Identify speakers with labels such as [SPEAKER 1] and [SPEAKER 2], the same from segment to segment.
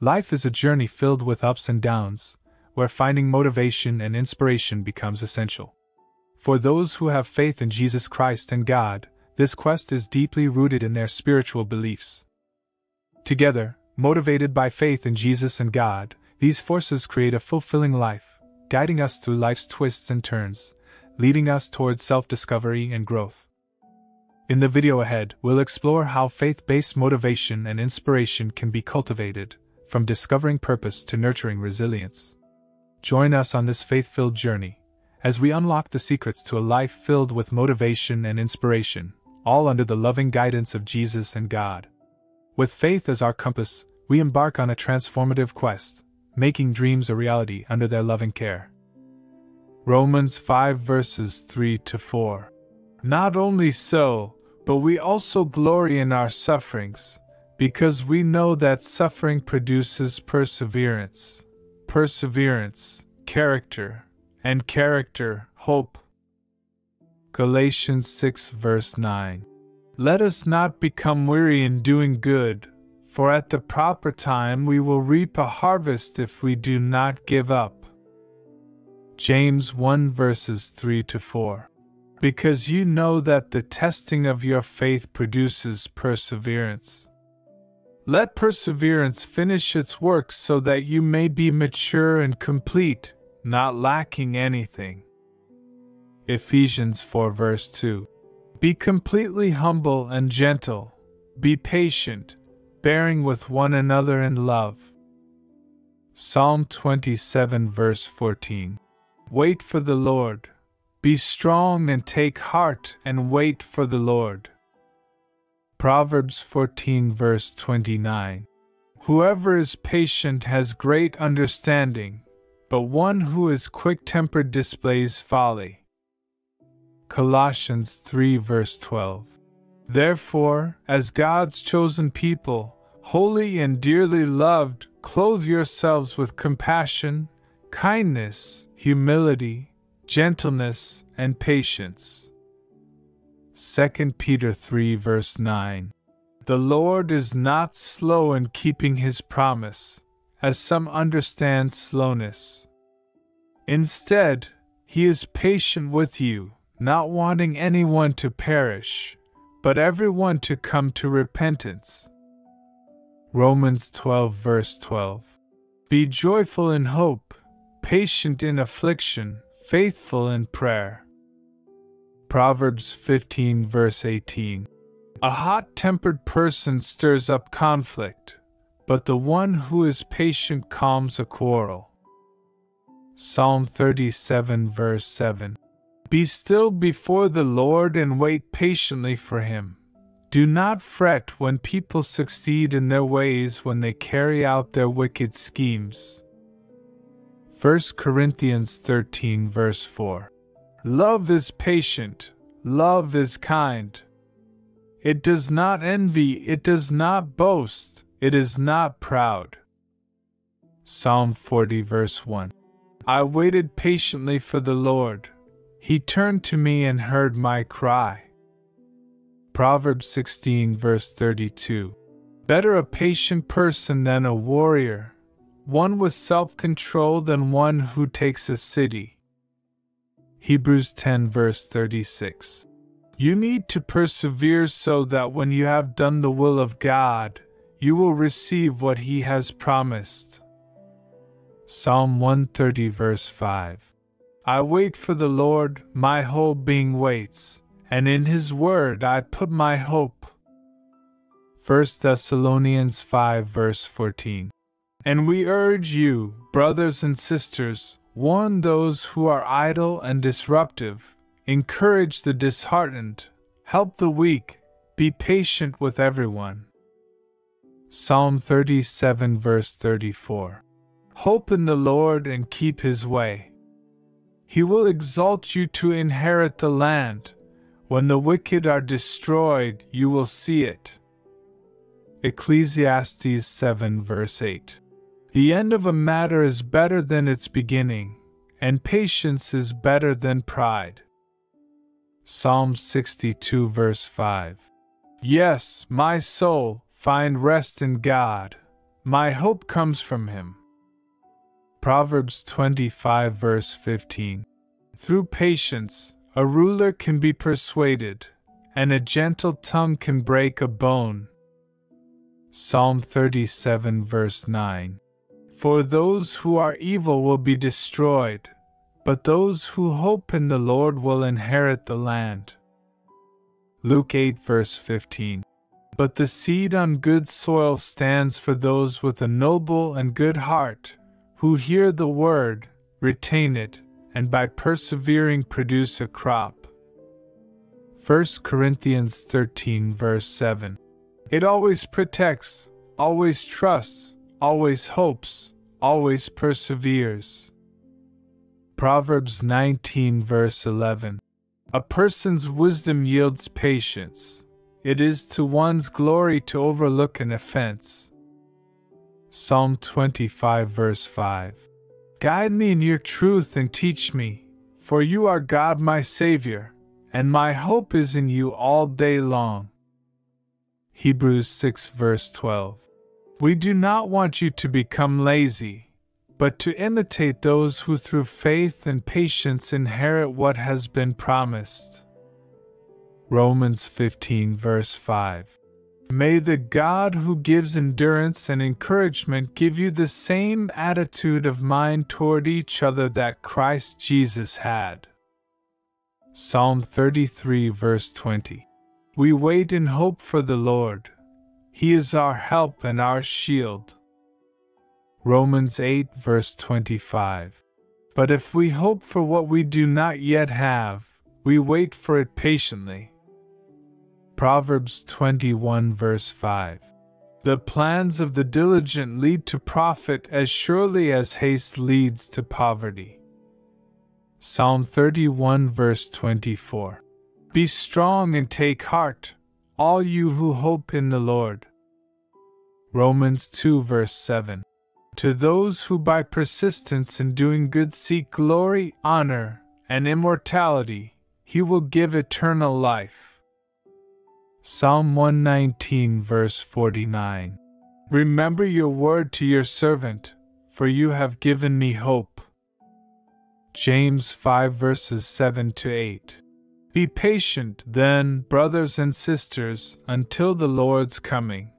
[SPEAKER 1] Life is a journey filled with ups and downs, where finding motivation and inspiration becomes essential. For those who have faith in Jesus Christ and God, this quest is deeply rooted in their spiritual beliefs. Together, motivated by faith in Jesus and God, these forces create a fulfilling life, guiding us through life's twists and turns, leading us towards self discovery and growth. In the video ahead, we'll explore how faith based motivation and inspiration can be cultivated, from discovering purpose to nurturing resilience. Join us on this faith filled journey as we unlock the secrets to a life filled with motivation and inspiration, all under the loving guidance of Jesus and God. With faith as our compass, we embark on a transformative quest, making dreams a reality under their loving care. Romans 5 verses 3 to 4. Not only so, but we also glory in our sufferings, because we know that suffering produces perseverance, perseverance, character, and character, hope. Galatians 6 verse 9. Let us not become weary in doing good, for at the proper time we will reap a harvest if we do not give up. James 1 verses 3 to 4. Because you know that the testing of your faith produces perseverance. Let perseverance finish its work so that you may be mature and complete, not lacking anything. Ephesians 4 verse 2. Be completely humble and gentle, be patient, bearing with one another in love. Psalm 27 verse 14. Wait for the Lord. Be strong and take heart and wait for the Lord. Proverbs 14 verse 29. Whoever is patient has great understanding, but one who is quick tempered displays folly. Colossians 3 verse 12. Therefore, as God's chosen people, holy and dearly loved, clothe yourselves with compassion, kindness, humility, gentleness, and patience. 2 Peter 3 verse 9. The Lord is not slow in keeping his promise, as some understand slowness. Instead, he is patient with you, not wanting anyone to perish, but everyone to come to repentance. Romans 12 verse 12. Be joyful in hope patient in affliction, faithful in prayer. Proverbs 15, verse 18. A hot tempered person stirs up conflict, but the one who is patient calms a quarrel. Psalm 37, verse 7. Be still before the Lord and wait patiently for him. Do not fret when people succeed in their ways when they carry out their wicked schemes. 1 Corinthians 13, verse 4. Love is patient, love is kind. It does not envy, it does not boast, it is not proud. Psalm 40, verse 1. I waited patiently for the Lord. He turned to me and heard my cry. Proverbs 16, verse 32. Better a patient person than a warrior one with self control than one who takes a city. Hebrews 10, verse 36. You need to persevere so that when you have done the will of God, you will receive what He has promised. Psalm 130, verse 5. I wait for the Lord, my whole being waits, and in His word I put my hope. 1 Thessalonians 5, verse 14. And we urge you, brothers and sisters, warn those who are idle and disruptive, encourage the disheartened, help the weak, be patient with everyone. Psalm 37, verse 34. Hope in the Lord and keep his way. He will exalt you to inherit the land. When the wicked are destroyed, you will see it. Ecclesiastes 7, verse 8. The end of a matter is better than its beginning, and patience is better than pride. Psalm 62, verse 5. Yes, my soul, find rest in God. My hope comes from him. Proverbs 25, verse 15. Through patience, a ruler can be persuaded, and a gentle tongue can break a bone. Psalm 37, verse 9. For those who are evil will be destroyed, but those who hope in the Lord will inherit the land. Luke 8, verse 15. But the seed on good soil stands for those with a noble and good heart, who hear the word, retain it, and by persevering produce a crop. 1 Corinthians 13, verse 7. It always protects, always trusts, always hopes, always perseveres. Proverbs 19, verse 11. A person's wisdom yields patience. It is to one's glory to overlook an offense. Psalm 25, verse 5. Guide me in your truth and teach me, for you are God my Savior, and my hope is in you all day long. Hebrews 6, verse 12. We do not want you to become lazy, but to imitate those who through faith and patience inherit what has been promised. Romans 15, verse 5. May the God who gives endurance and encouragement give you the same attitude of mind toward each other that Christ Jesus had. Psalm 33, verse 20. We wait in hope for the Lord. He is our help and our shield. Romans 8, verse 25. But if we hope for what we do not yet have, we wait for it patiently. Proverbs 21 verse 5. The plans of the diligent lead to profit as surely as haste leads to poverty. Psalm 31 verse 24. Be strong and take heart, all you who hope in the Lord. Romans 2 verse 7. To those who by persistence in doing good seek glory, honor, and immortality, he will give eternal life. Psalm 119, verse 49. Remember your word to your servant, for you have given me hope. James 5, verses 7 to 8. Be patient, then, brothers and sisters, until the Lord's coming.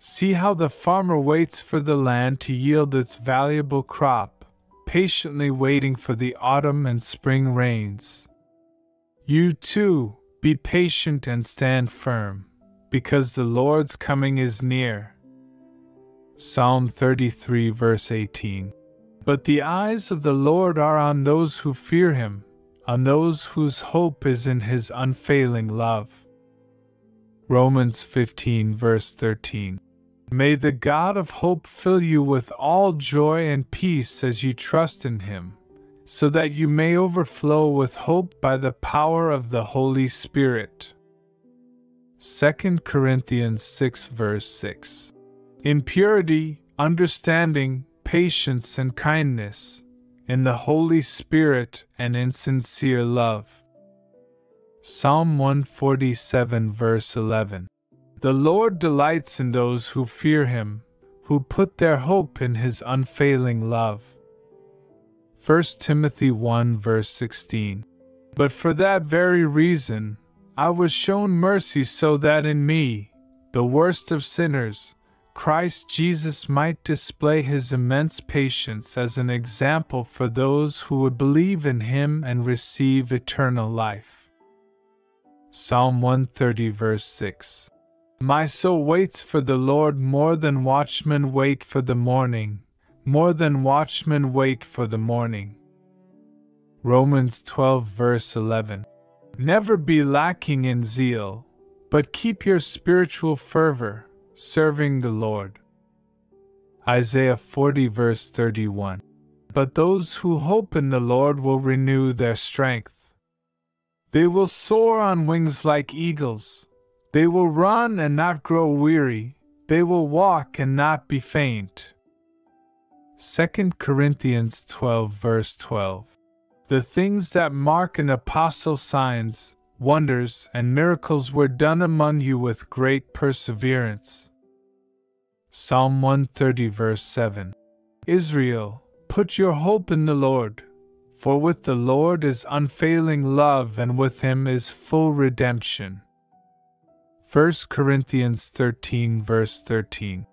[SPEAKER 1] See how the farmer waits for the land to yield its valuable crop, patiently waiting for the autumn and spring rains. You too, be patient and stand firm, because the Lord's coming is near. Psalm 33, verse 18. But the eyes of the Lord are on those who fear him, on those whose hope is in his unfailing love. Romans 15, verse 13. May the God of hope fill you with all joy and peace as you trust in him so that you may overflow with hope by the power of the Holy Spirit. 2 Corinthians 6, verse 6. In purity, understanding, patience, and kindness, in the Holy Spirit, and in sincere love. Psalm 147, verse 11. The Lord delights in those who fear Him, who put their hope in His unfailing love. 1 Timothy 1 verse 16. But for that very reason, I was shown mercy so that in me, the worst of sinners, Christ Jesus might display his immense patience as an example for those who would believe in him and receive eternal life. Psalm 130, verse 6. My soul waits for the Lord more than watchmen wait for the morning more than watchmen wait for the morning. Romans 12, verse 11. Never be lacking in zeal, but keep your spiritual fervor, serving the Lord. Isaiah 40, verse 31. But those who hope in the Lord will renew their strength. They will soar on wings like eagles. They will run and not grow weary. They will walk and not be faint. 2 Corinthians 12, verse 12. The things that mark an apostle's signs, wonders, and miracles were done among you with great perseverance. Psalm 130, verse 7. Israel, put your hope in the Lord, for with the Lord is unfailing love, and with him is full redemption. 1 Corinthians 13, verse 13.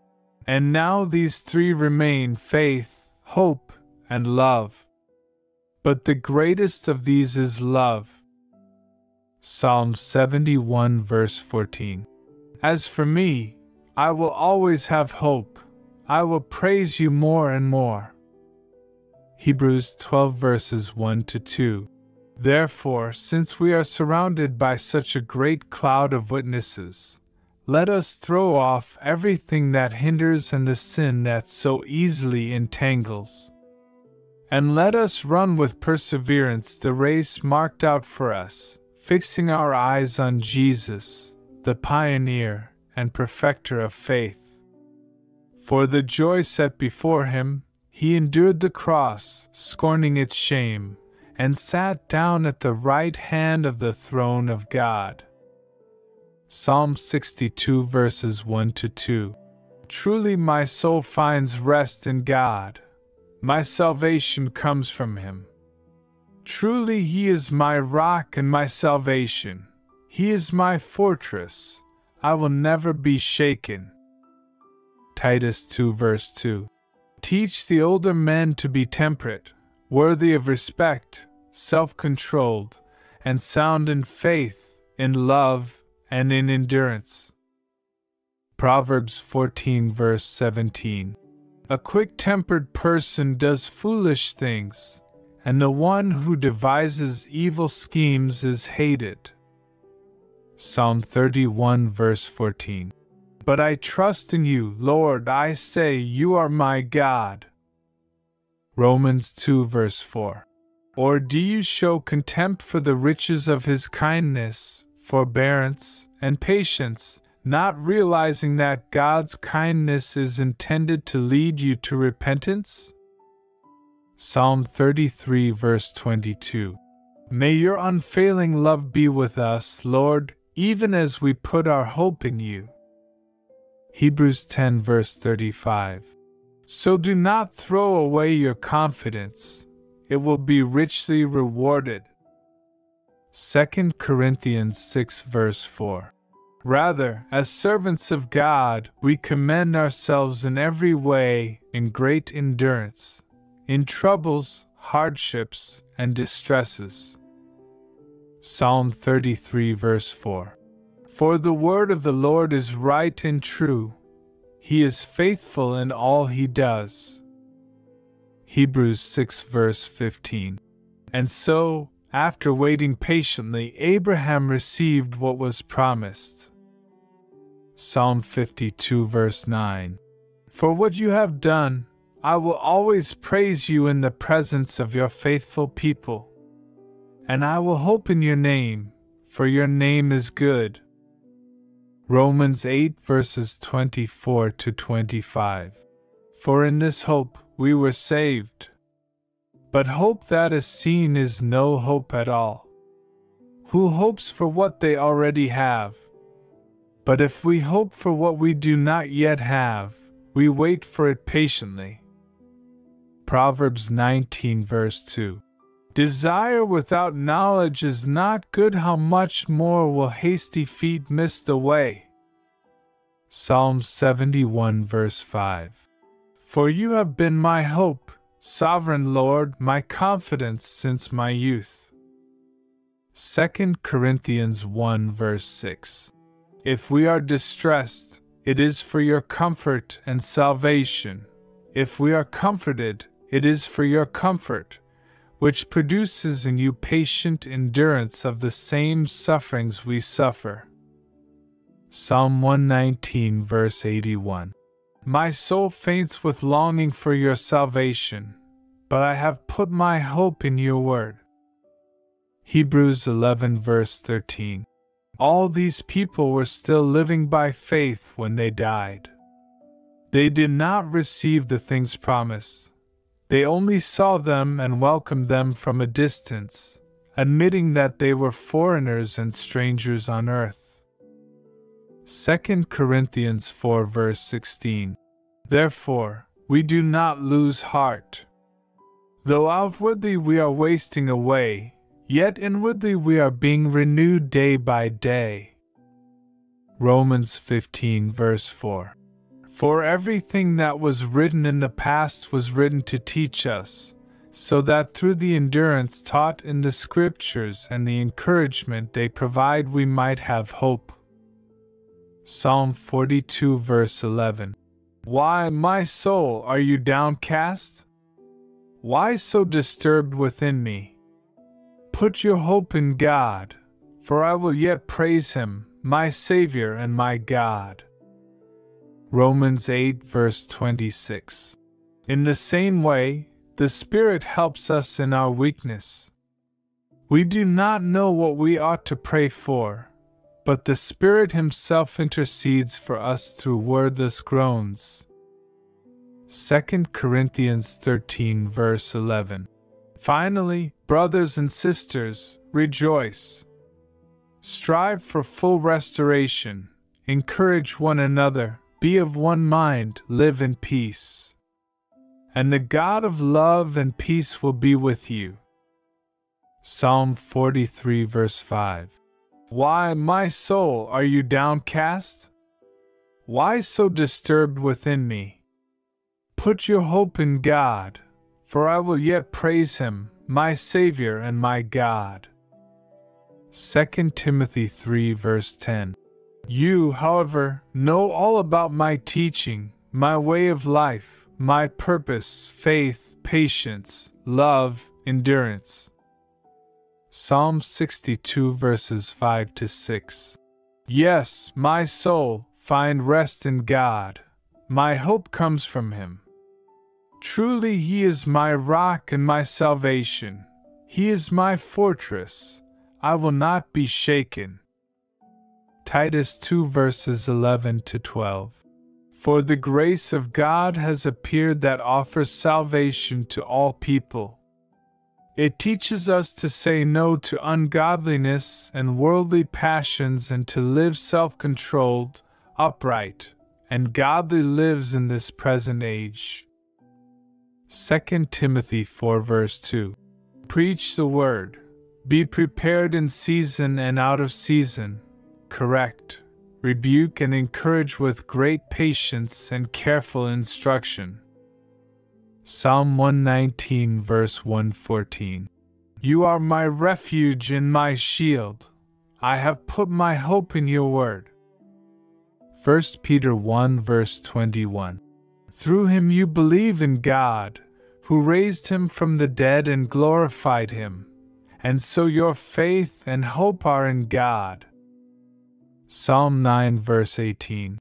[SPEAKER 1] And now these three remain faith, hope, and love. But the greatest of these is love. Psalm 71, verse 14. As for me, I will always have hope. I will praise you more and more. Hebrews 12, verses 1 to 2. Therefore, since we are surrounded by such a great cloud of witnesses, let us throw off everything that hinders and the sin that so easily entangles. And let us run with perseverance the race marked out for us, fixing our eyes on Jesus, the pioneer and perfecter of faith. For the joy set before him, he endured the cross, scorning its shame, and sat down at the right hand of the throne of God. Psalm 62 verses 1 to 2. Truly my soul finds rest in God. My salvation comes from him. Truly he is my rock and my salvation. He is my fortress. I will never be shaken. Titus 2 verse 2. Teach the older men to be temperate, worthy of respect, self controlled, and sound in faith, in love, and in endurance. Proverbs 14, verse 17. A quick tempered person does foolish things, and the one who devises evil schemes is hated. Psalm 31, verse 14. But I trust in you, Lord, I say, you are my God. Romans 2, verse 4. Or do you show contempt for the riches of his kindness, forbearance, and patience, not realizing that God's kindness is intended to lead you to repentance? Psalm 33, verse 22. May your unfailing love be with us, Lord, even as we put our hope in you. Hebrews 10, verse 35. So do not throw away your confidence, it will be richly rewarded. 2 Corinthians 6, verse 4. Rather, as servants of God, we commend ourselves in every way in great endurance, in troubles, hardships, and distresses. Psalm 33, verse 4. For the word of the Lord is right and true, he is faithful in all he does. Hebrews 6, verse 15. And so, after waiting patiently, Abraham received what was promised. Psalm 52, verse 9. For what you have done, I will always praise you in the presence of your faithful people. And I will hope in your name, for your name is good. Romans 8, verses 24 to 25. For in this hope we were saved. But hope that is seen is no hope at all. Who hopes for what they already have? But if we hope for what we do not yet have, we wait for it patiently. Proverbs 19, verse 2. Desire without knowledge is not good, how much more will hasty feet miss the way? Psalm 71, verse 5. For you have been my hope, sovereign Lord, my confidence since my youth. 2 Corinthians 1, verse 6. If we are distressed, it is for your comfort and salvation. If we are comforted, it is for your comfort, which produces in you patient endurance of the same sufferings we suffer. Psalm 119, verse 81. My soul faints with longing for your salvation, but I have put my hope in your word. Hebrews 11, verse 13. All these people were still living by faith when they died. They did not receive the things promised. They only saw them and welcomed them from a distance, admitting that they were foreigners and strangers on earth. 2 Corinthians 4 verse 16 Therefore, we do not lose heart. Though outwardly we are wasting away, yet inwardly we are being renewed day by day. Romans 15, verse 4. For everything that was written in the past was written to teach us, so that through the endurance taught in the Scriptures and the encouragement they provide we might have hope. Psalm 42, verse 11. Why, my soul, are you downcast? Why so disturbed within me? Put your hope in God, for I will yet praise Him, my Savior and my God. Romans 8, verse 26. In the same way, the Spirit helps us in our weakness. We do not know what we ought to pray for, but the Spirit Himself intercedes for us through wordless groans. 2 Corinthians 13, verse 11. Finally, brothers and sisters, rejoice. Strive for full restoration, encourage one another, be of one mind, live in peace and the God of love and peace will be with you. Psalm 43, verse 5. Why, my soul, are you downcast? Why so disturbed within me? Put your hope in God, for I will yet praise him, my Savior and my God. 2 Timothy 3, verse 10. You, however, know all about my teaching, my way of life my purpose, faith, patience, love, endurance. Psalm 62 verses 5 to 6. Yes, my soul, find rest in God. My hope comes from Him. Truly, He is my rock and my salvation. He is my fortress. I will not be shaken. Titus 2 verses 11 to 12. For the grace of God has appeared that offers salvation to all people. It teaches us to say no to ungodliness and worldly passions and to live self controlled, upright, and godly lives in this present age. 2 Timothy 4 verse 2. Preach the word. Be prepared in season and out of season. Correct rebuke, and encourage with great patience and careful instruction. Psalm 119, verse 114. You are my refuge and my shield. I have put my hope in your word. 1 Peter 1, verse 21. Through him you believe in God, who raised him from the dead and glorified him, and so your faith and hope are in God. Psalm 9, verse 18.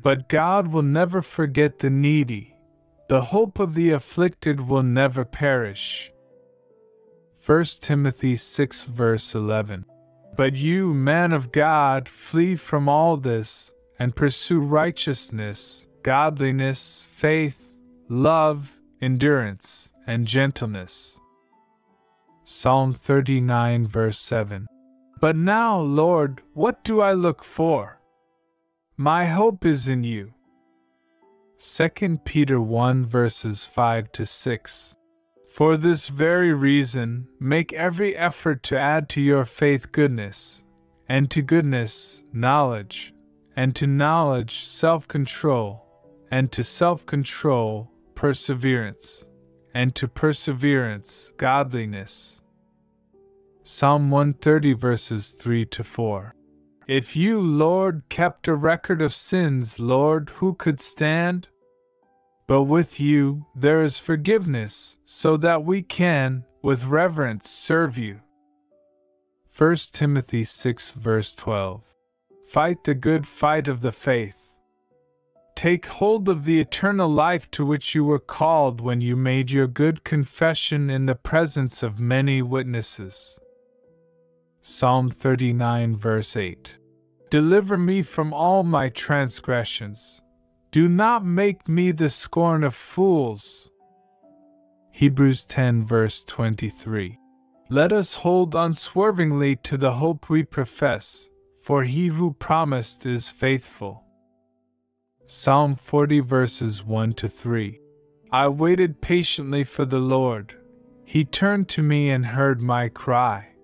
[SPEAKER 1] But God will never forget the needy, the hope of the afflicted will never perish. 1 Timothy 6, verse 11. But you, man of God, flee from all this, and pursue righteousness, godliness, faith, love, endurance, and gentleness. Psalm 39, verse 7. But now, Lord, what do I look for? My hope is in you. 2 Peter 1 verses 5 to 6. For this very reason, make every effort to add to your faith goodness, and to goodness, knowledge, and to knowledge, self control, and to self control, perseverance, and to perseverance, godliness Psalm 130 verses 3 to 4. If you, Lord, kept a record of sins, Lord, who could stand? But with you there is forgiveness, so that we can, with reverence, serve you. 1 Timothy 6 verse 12. Fight the good fight of the faith. Take hold of the eternal life to which you were called when you made your good confession in the presence of many witnesses. Psalm 39, verse 8. Deliver me from all my transgressions. Do not make me the scorn of fools. Hebrews 10, verse 23. Let us hold unswervingly to the hope we profess, for he who promised is faithful. Psalm 40 verses 1 to 3. I waited patiently for the Lord. He turned to me and heard my cry.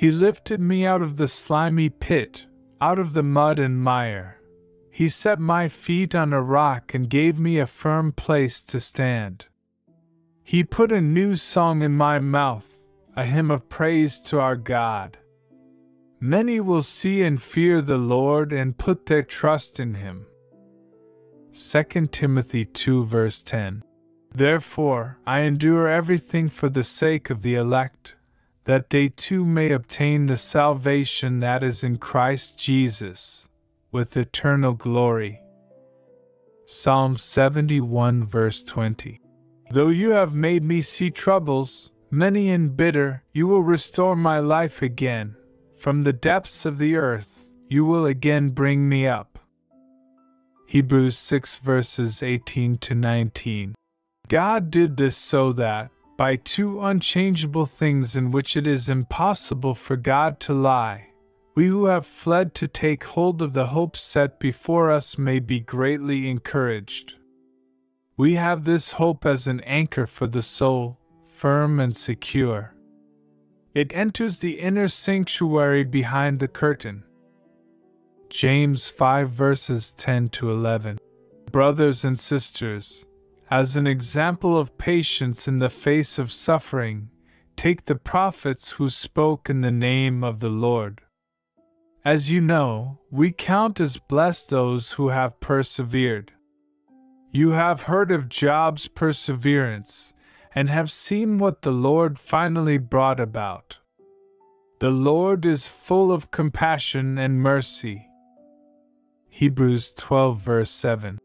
[SPEAKER 1] He lifted me out of the slimy pit, out of the mud and mire. He set my feet on a rock and gave me a firm place to stand. He put a new song in my mouth, a hymn of praise to our God. Many will see and fear the Lord and put their trust in him. 2 Timothy 2 verse 10. Therefore, I endure everything for the sake of the elect, that they too may obtain the salvation that is in Christ Jesus, with eternal glory. Psalm 71 verse 20. Though you have made me see troubles, many and bitter, you will restore my life again. From the depths of the earth, you will again bring me up. Hebrews 6 verses 18 to 19. God did this so that, by two unchangeable things in which it is impossible for God to lie, we who have fled to take hold of the hope set before us may be greatly encouraged. We have this hope as an anchor for the soul, firm and secure. It enters the inner sanctuary behind the curtain James 5 verses 10 to 11. Brothers and sisters, as an example of patience in the face of suffering, take the prophets who spoke in the name of the Lord. As you know, we count as blessed those who have persevered. You have heard of Job's perseverance and have seen what the Lord finally brought about. The Lord is full of compassion and mercy Hebrews 12, verse 7.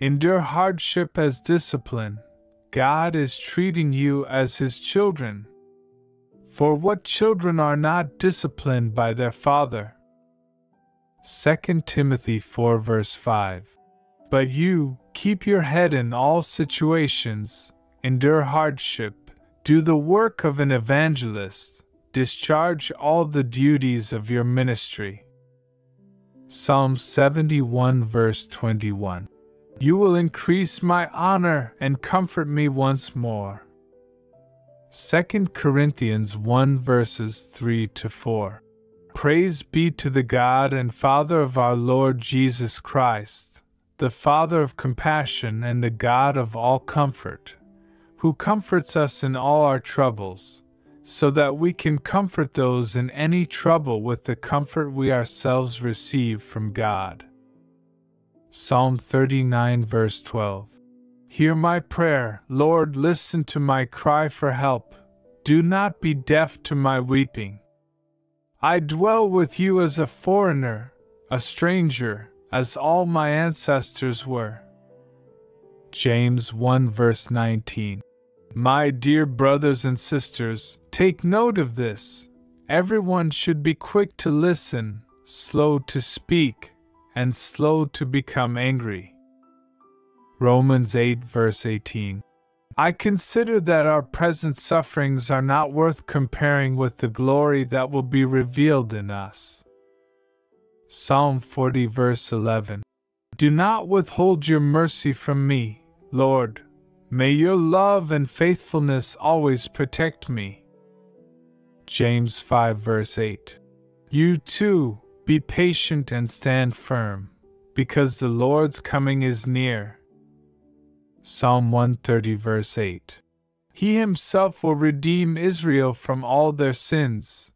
[SPEAKER 1] Endure hardship as discipline. God is treating you as His children. For what children are not disciplined by their father? 2 Timothy 4, verse 5. But you, keep your head in all situations, endure hardship, do the work of an evangelist, discharge all the duties of your ministry. Psalm 71, verse 21. You will increase my honor and comfort me once more. 2 Corinthians 1, verses 3 to 4. Praise be to the God and Father of our Lord Jesus Christ, the Father of compassion and the God of all comfort, who comforts us in all our troubles so that we can comfort those in any trouble with the comfort we ourselves receive from God. Psalm 39, verse 12. Hear my prayer, Lord, listen to my cry for help. Do not be deaf to my weeping. I dwell with you as a foreigner, a stranger, as all my ancestors were. James 1 verse 19. My dear brothers and sisters, take note of this. Everyone should be quick to listen, slow to speak, and slow to become angry. Romans 8, verse 18. I consider that our present sufferings are not worth comparing with the glory that will be revealed in us. Psalm 40, verse 11. Do not withhold your mercy from me, Lord May your love and faithfulness always protect me. James 5 verse 8. You too, be patient and stand firm, because the Lord's coming is near. Psalm 130 verse 8. He himself will redeem Israel from all their sins,